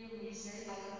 e o míssil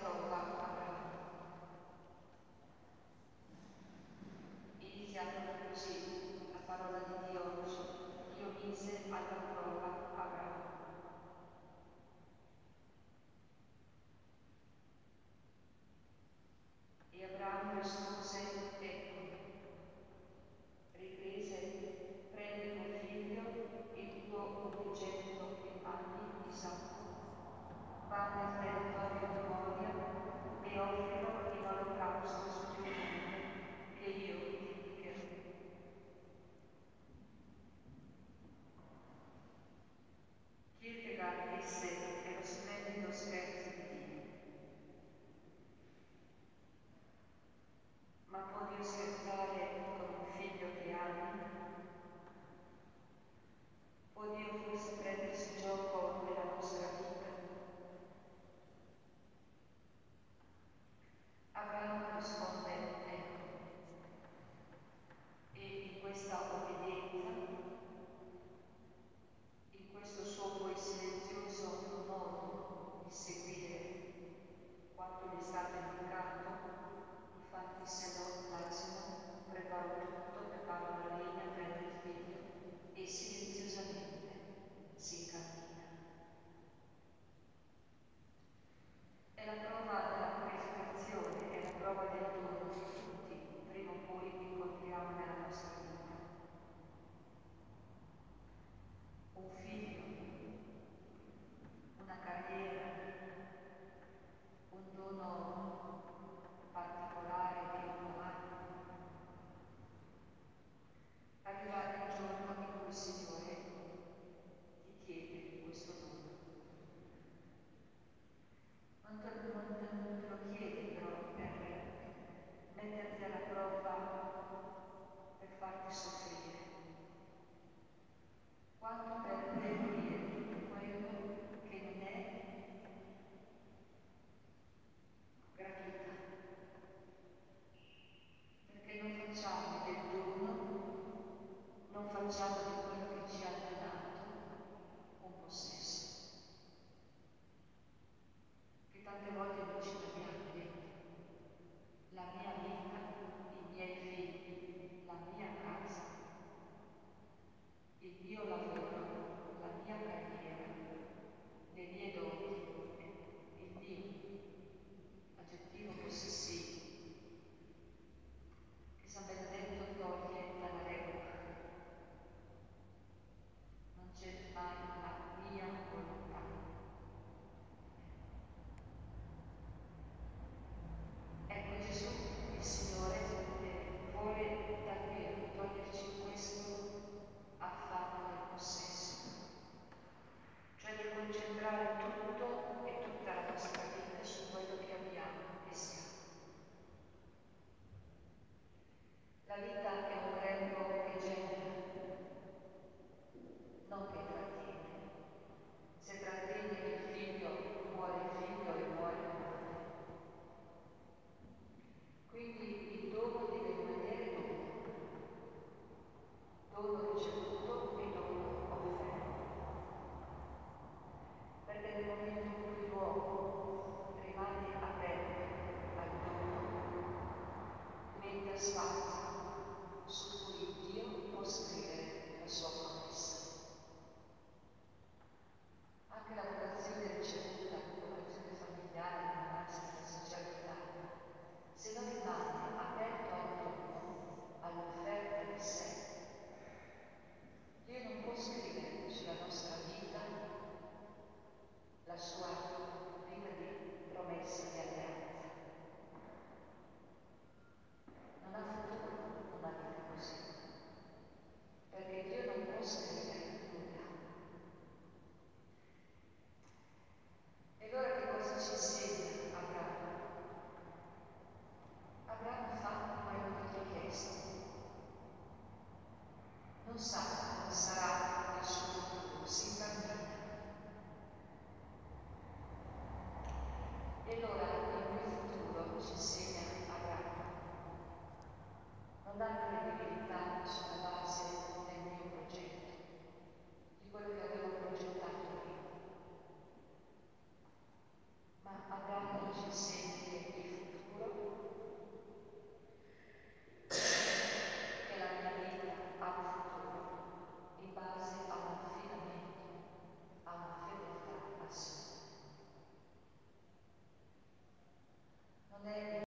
abençoado.